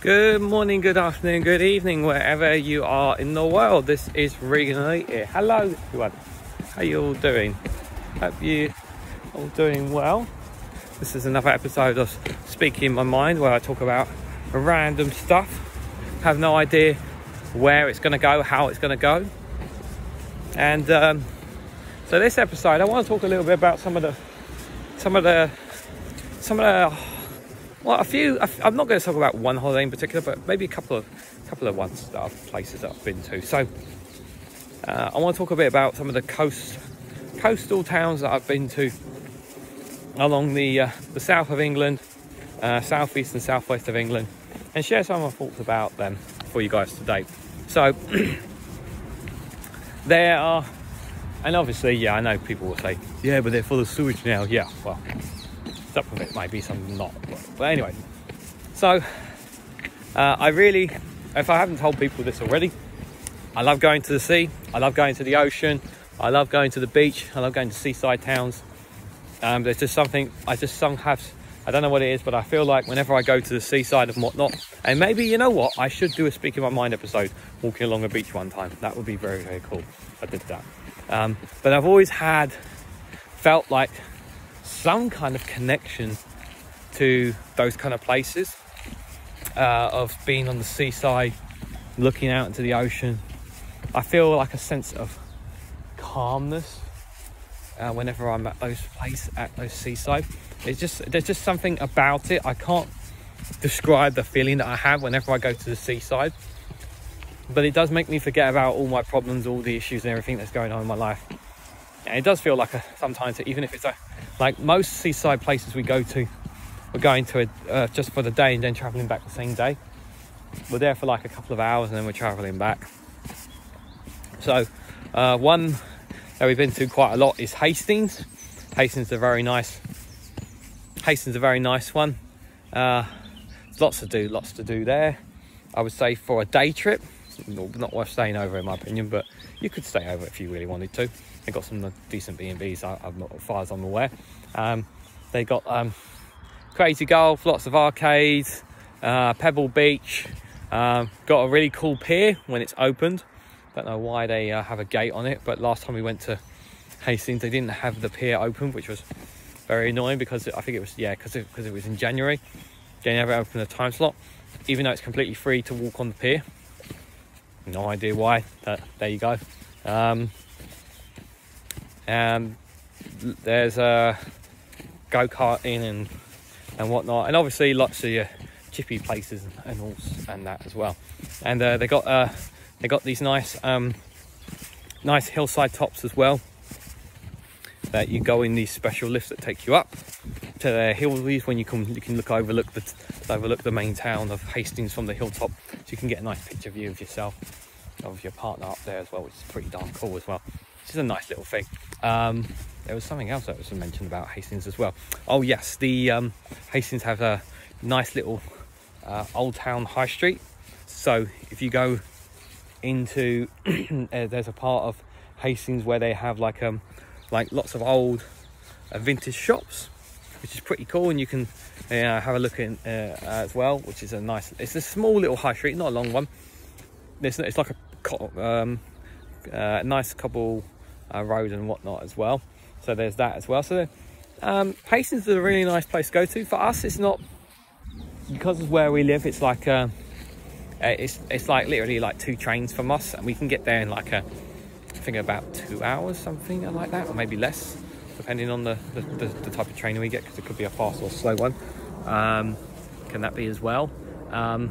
Good morning, good afternoon, good evening, wherever you are in the world. This is Regan here. Hello, everyone. How you all doing? Hope you all doing well. This is another episode of Speaking My Mind where I talk about random stuff. Have no idea where it's going to go, how it's going to go. And um, so this episode, I want to talk a little bit about some of the, some of the, some of the well, a few. I'm not going to talk about one holiday in particular, but maybe a couple of couple of ones that I've, places that I've been to. So uh, I want to talk a bit about some of the coast coastal towns that I've been to along the uh, the south of England, uh, southeast and southwest of England, and share some of my thoughts about them for you guys today. So there are, and obviously, yeah, I know people will say, yeah, but they're full of sewage now. Yeah, well some of it might be, some not. But anyway, so uh, I really, if I haven't told people this already, I love going to the sea. I love going to the ocean. I love going to the beach. I love going to seaside towns. Um, there's just something I just some have. I don't know what it is, but I feel like whenever I go to the seaside and whatnot, and maybe you know what, I should do a speak speaking my mind episode, walking along a beach one time. That would be very very cool. I did that. Um, but I've always had felt like some kind of connection to those kind of places uh, of being on the seaside, looking out into the ocean. I feel like a sense of calmness uh, whenever I'm at those places, at those seaside. It's just there's just something about it. I can't describe the feeling that I have whenever I go to the seaside, but it does make me forget about all my problems, all the issues, and everything that's going on in my life. And it does feel like a, sometimes, even if it's a like most seaside places we go to, we're going to it uh, just for the day and then traveling back the same day. We're there for like a couple of hours and then we're traveling back. So, uh, one that we've been to quite a lot is Hastings. Hastings is a very nice. Hastings is a very nice one. Uh, lots to do, lots to do there. I would say for a day trip, not worth staying over in my opinion, but you could stay over if you really wanted to. They got some decent B&Bs, as far as I'm aware. Um, they got um, crazy golf, lots of arcades, uh, Pebble Beach. Um, got a really cool pier when it's opened. Don't know why they uh, have a gate on it, but last time we went to Hastings, they didn't have the pier open, which was very annoying because I think it was yeah because it, cause it was in January. They never opened a time slot, even though it's completely free to walk on the pier. No idea why. But there you go. Um, and there's a go karting and and whatnot, and obviously lots of your chippy places and all and that as well. And uh, they got uh, they got these nice um, nice hillside tops as well that you go in these special lifts that take you up to the hills when you come you can look overlook the overlook the main town of Hastings from the hilltop so you can get a nice picture view of yourself of your partner up there as well which is pretty darn cool as well which is a nice little thing um, there was something else that was mentioned about Hastings as well. Oh yes, the um, Hastings have a nice little uh, old town high street. So if you go into, uh, there's a part of Hastings where they have like um like lots of old uh, vintage shops, which is pretty cool, and you can uh, have a look in uh, as well, which is a nice. It's a small little high street, not a long one. It's, it's like a um, uh, nice couple uh, road and whatnot as well. So there's that as well. So um, Hastings is a really nice place to go to. For us, it's not because of where we live. It's like uh, it's it's like literally like two trains from us, and we can get there in like a I think about two hours, something like that, or maybe less, depending on the the, the, the type of train we get, because it could be a fast or slow one. Um, can that be as well? Um,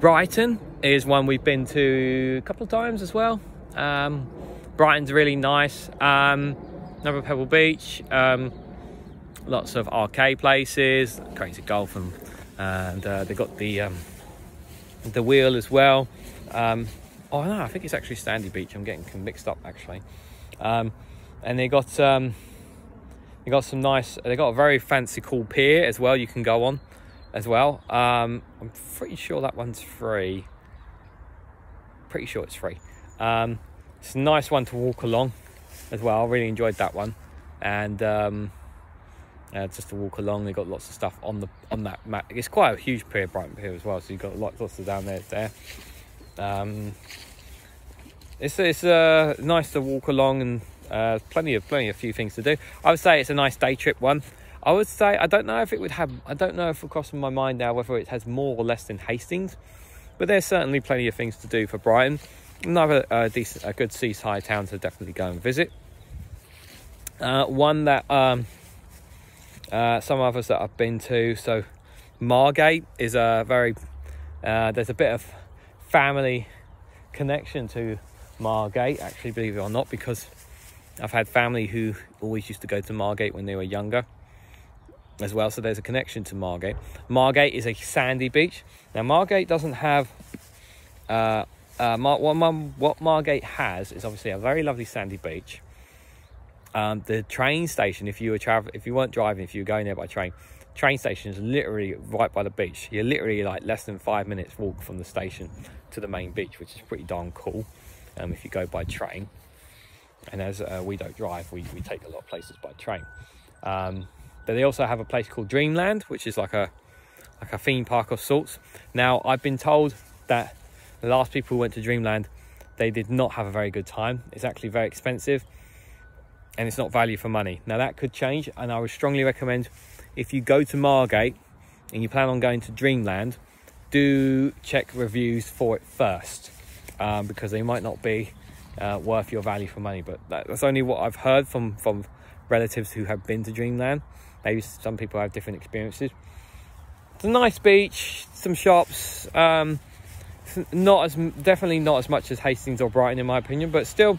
Brighton is one we've been to a couple of times as well. Um, Brighton's really nice. Um, another Pebble Beach. Um, lots of arcade places, crazy golf, and, and uh, they got the um, the wheel as well. Um, oh no, I think it's actually Sandy Beach. I'm getting mixed up actually. And they got um, they got some nice. They got a very fancy, cool pier as well. You can go on as well. Um, I'm pretty sure that one's free. Pretty sure it's free. Um, it's a nice one to walk along as well. I really enjoyed that one. And um, uh, just to walk along. They've got lots of stuff on the on that map. It's quite a huge pier, Brighton Pier as well. So you've got lots, lots of down there. There, um, it's it's uh, nice to walk along and uh, plenty of plenty of few things to do. I would say it's a nice day trip one. I would say I don't know if it would have. I don't know if it crosses my mind now whether it has more or less than Hastings, but there's certainly plenty of things to do for Brighton. Another uh, decent, a good seaside town to definitely go and visit. Uh, one that um, uh, some others that I've been to. So Margate is a very uh, there's a bit of family connection to Margate, actually, believe it or not, because I've had family who always used to go to Margate when they were younger as well. So there's a connection to Margate. Margate is a sandy beach. Now Margate doesn't have uh, uh, Mar- what, Mar- what Margate has is obviously a very lovely sandy beach. Um, the train station, if you were travel, if you weren't driving, if you were going there by train, train station is literally right by the beach. You're literally like less than five minutes walk from the station to the main beach, which is pretty darn cool. Um, if you go by train, and as uh, we don't drive, we, we take a lot of places by train. Um, but they also have a place called Dreamland, which is like a like a theme park of sorts. Now I've been told that the last people who went to Dreamland, they did not have a very good time. It's actually very expensive, and it's not value for money. Now that could change, and I would strongly recommend if you go to Margate and you plan on going to Dreamland, do check reviews for it first, um, because they might not be uh, worth your value for money. But that's only what I've heard from from relatives who have been to Dreamland. Maybe some people have different experiences. It's a nice beach, some shops. Um, not as definitely not as much as Hastings or Brighton in my opinion, but still,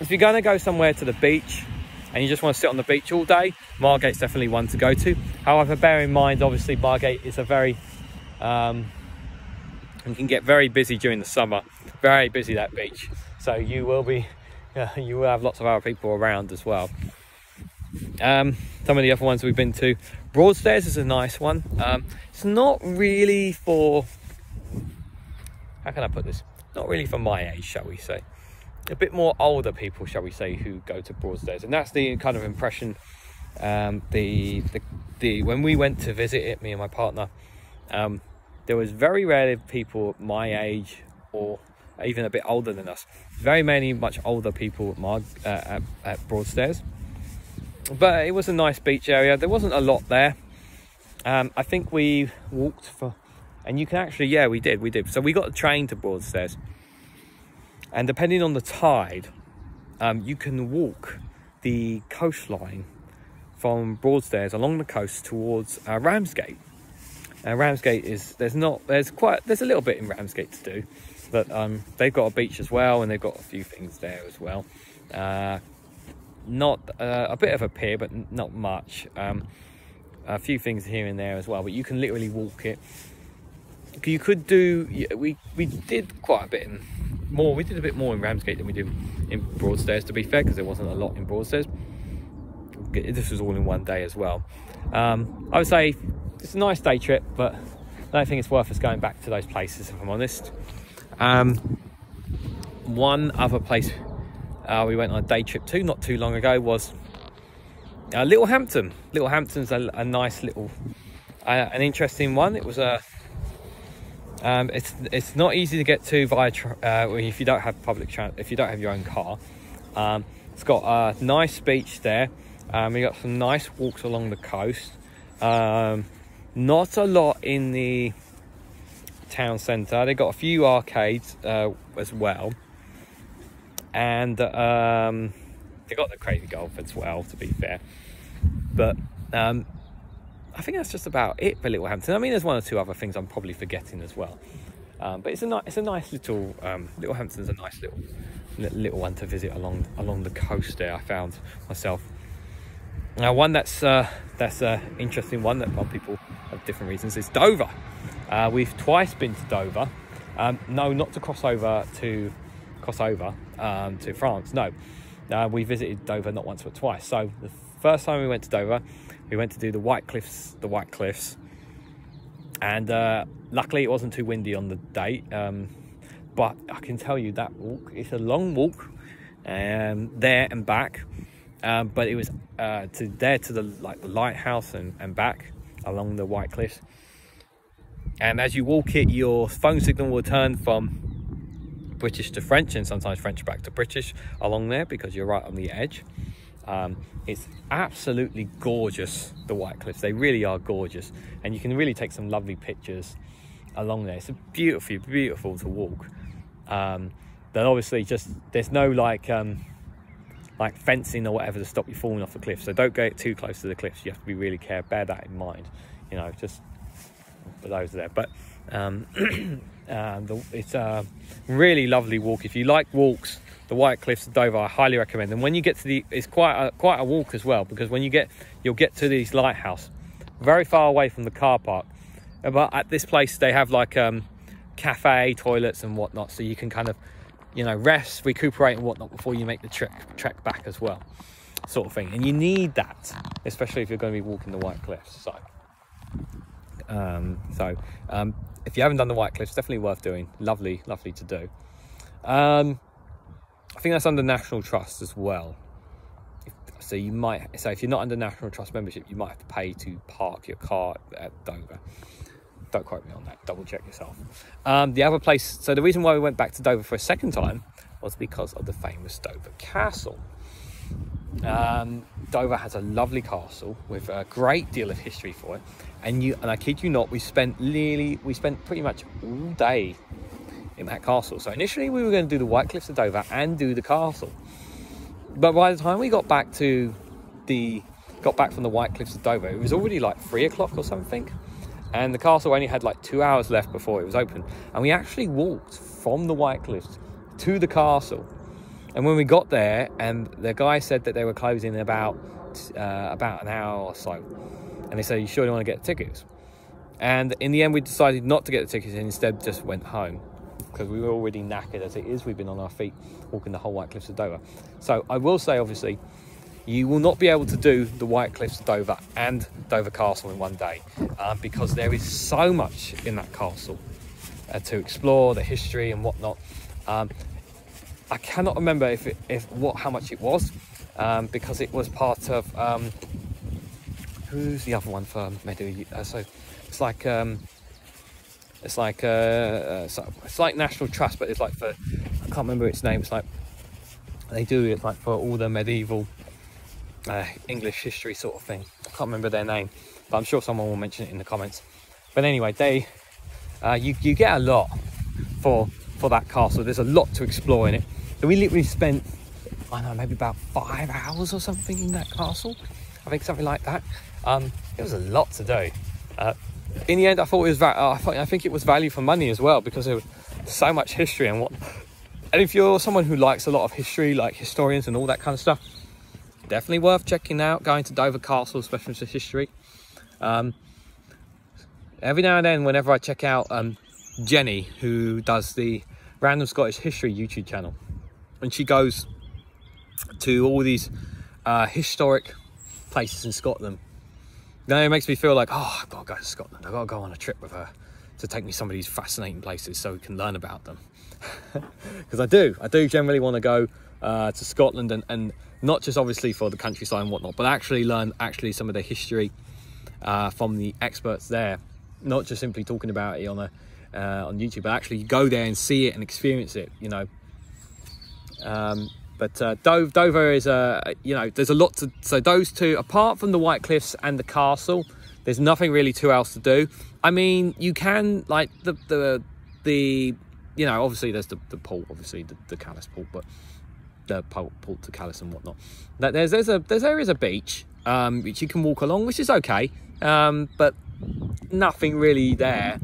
if you're going to go somewhere to the beach and you just want to sit on the beach all day, Margate's definitely one to go to. However, bear in mind, obviously, Margate is a very um, you can get very busy during the summer, very busy that beach. So you will be, uh, you will have lots of other people around as well. Um, some of the other ones we've been to, Broadstairs is a nice one. Um, it's not really for, how can I put this? Not really for my age, shall we say. A bit more older people, shall we say, who go to Broadstairs, and that's the kind of impression. Um, the, the the when we went to visit it, me and my partner, um, there was very rarely people my age or even a bit older than us. Very many much older people at, uh, at, at Broadstairs but it was a nice beach area. There wasn't a lot there. Um, I think we walked for, and you can actually, yeah, we did, we did. So we got a train to Broadstairs, and depending on the tide, um, you can walk the coastline from Broadstairs along the coast towards uh, Ramsgate. Uh, Ramsgate is there's not there's quite there's a little bit in Ramsgate to do, but um, they've got a beach as well, and they've got a few things there as well. Uh, not uh, a bit of a pier, but not much. Um, a few things here and there as well, but you can literally walk it. You could do. We we did quite a bit in, more. We did a bit more in Ramsgate than we did in Broadstairs. To be fair, because there wasn't a lot in Broadstairs. This was all in one day as well. Um, I would say it's a nice day trip, but I don't think it's worth us going back to those places if I'm honest. Um, one other place uh, we went on a day trip to not too long ago was uh, Littlehampton. Littlehampton's a, a nice little, uh, an interesting one. It was a, um, it's it's not easy to get to via uh, if you don't have public transport, if you don't have your own car. Um, it's got a nice beach there. Um, we got some nice walks along the coast. Um, not a lot in the town centre. They got a few arcades uh, as well and um, they got the crazy golf as well. To be fair, but um, I think that's just about it for Littlehampton. I mean, there's one or two other things I'm probably forgetting as well. Um, but it's a nice, it's a nice little um, Littlehampton's a nice little little one to visit along along the coast there. I found myself. Now, one that's uh, that's an uh, interesting one that people have different reasons is Dover. Uh, we've twice been to Dover. Um, no, not to cross over to cross over um, to France. No, uh, we visited Dover not once but twice. So the first time we went to Dover, we went to do the White Cliffs, the White Cliffs, and uh, luckily it wasn't too windy on the day. Um, but I can tell you that walk, it's a long walk, um, there and back. Um, but it was uh, to there to the like the lighthouse and, and back along the White Cliffs. And as you walk it, your phone signal will turn from British to French and sometimes French back to British along there because you're right on the edge. Um, it's absolutely gorgeous, the White Cliffs. They really are gorgeous. And you can really take some lovely pictures along there. It's beautiful, beautiful to walk. Um, but obviously just, there's no like, um, like fencing or whatever to stop you falling off the cliff. So don't get too close to the cliffs. You have to be really careful, bear that in mind. You know, just for those there. But um, uh, the, it's a really lovely walk. If you like walks, the White Cliffs of Dover, I highly recommend. And when you get to the, it's quite a, quite a walk as well because when you get, you'll get to this lighthouse, very far away from the car park. But at this place, they have like um, cafe, toilets, and whatnot, so you can kind of, you know, rest, recuperate, and whatnot before you make the trek trek back as well, sort of thing. And you need that, especially if you're going to be walking the White Cliffs. So, um, so um, if you haven't done the White Cliffs, definitely worth doing. Lovely, lovely to do. Um, I think that's under National Trust as well. So you might, so if you're not under National Trust membership, you might have to pay to park your car at Dover. Don't quote me on that, double check yourself. Um, the other place, so the reason why we went back to Dover for a second time was because of the famous Dover Castle. Um, Dover has a lovely castle with a great deal of history for it, and you and I kid you not, we spent nearly we spent pretty much all day in that castle. So initially we were going to do the White Cliffs of Dover and do the castle, but by the time we got back to the got back from the White Cliffs of Dover, it was already like three o'clock or something, and the castle only had like two hours left before it was open, and we actually walked from the White Cliffs to the castle and when we got there, and the guy said that they were closing in about uh, about an hour or so, and they said, "You sure you want to get tickets?" And in the end, we decided not to get the tickets and instead just went home because we were already knackered as it is. We've been on our feet walking the whole White Cliffs of Dover. So I will say, obviously, you will not be able to do the White Cliffs of Dover and Dover Castle in one day um, because there is so much in that castle uh, to explore, the history and whatnot. Um, I cannot remember if it, if what how much it was um, because it was part of um, who's the other one for Medu? Uh, so it's like um, it's like uh, uh, so it's like National Trust, but it's like for I can't remember its name. It's like they do it like for all the medieval uh, English history sort of thing. I can't remember their name, but I'm sure someone will mention it in the comments. But anyway, they uh, you you get a lot for for that castle. There's a lot to explore in it. So we literally spent, I don't know, maybe about five hours or something in that castle. I think something like that. Um, it was a lot to do. Uh, in the end, I thought it was. Uh, I, thought, I think it was value for money as well because there was so much history and what. And if you're someone who likes a lot of history, like historians and all that kind of stuff, definitely worth checking out. Going to Dover Castle, especially for history. Um, every now and then, whenever I check out um, Jenny, who does the Random Scottish History YouTube channel, and she goes to all these uh, historic places in Scotland. Now it makes me feel like, oh, I've got to go to Scotland. I've got to go on a trip with her to take me some of these fascinating places so we can learn about them. Because I do, I do generally want to go uh, to Scotland and, and not just obviously for the countryside and whatnot, but actually learn actually some of the history uh, from the experts there. Not just simply talking about it on a uh, on YouTube, but actually go there and see it and experience it. You know, um, but uh, Dover, Dover is a, you know, there's a lot to, so those two, apart from the White Cliffs and the castle, there's nothing really too else to do. I mean, you can, like, the, the, the you know, obviously there's the, the pool, obviously the, the Calais pool, but the pool to Calais and whatnot. That there's, there's a, there's areas of beach, um, which you can walk along, which is okay. Um, but nothing really there.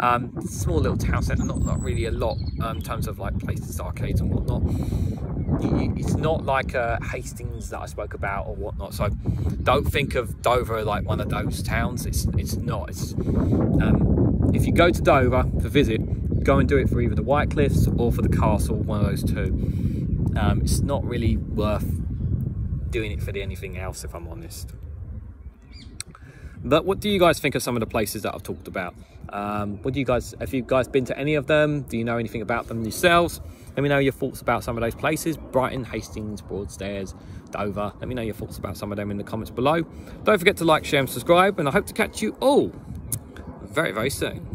Um, small little town centre, not, not really a lot um, in terms of like places, arcades and whatnot. It's not like Hastings that I spoke about or whatnot. So don't think of Dover like one of those towns. It's it's not. It's um, if you go to Dover to visit, go and do it for either the White Cliffs or for the castle, one of those two. Um, it's not really worth doing it for anything else, if I'm honest. But what do you guys think of some of the places that I've talked about? Um, what do you guys, have you guys been to any of them? Do you know anything about them yourselves? Let me know your thoughts about some of those places Brighton, Hastings, Broadstairs, Dover. Let me know your thoughts about some of them in the comments below. Don't forget to like, share, and subscribe, and I hope to catch you all very, very soon.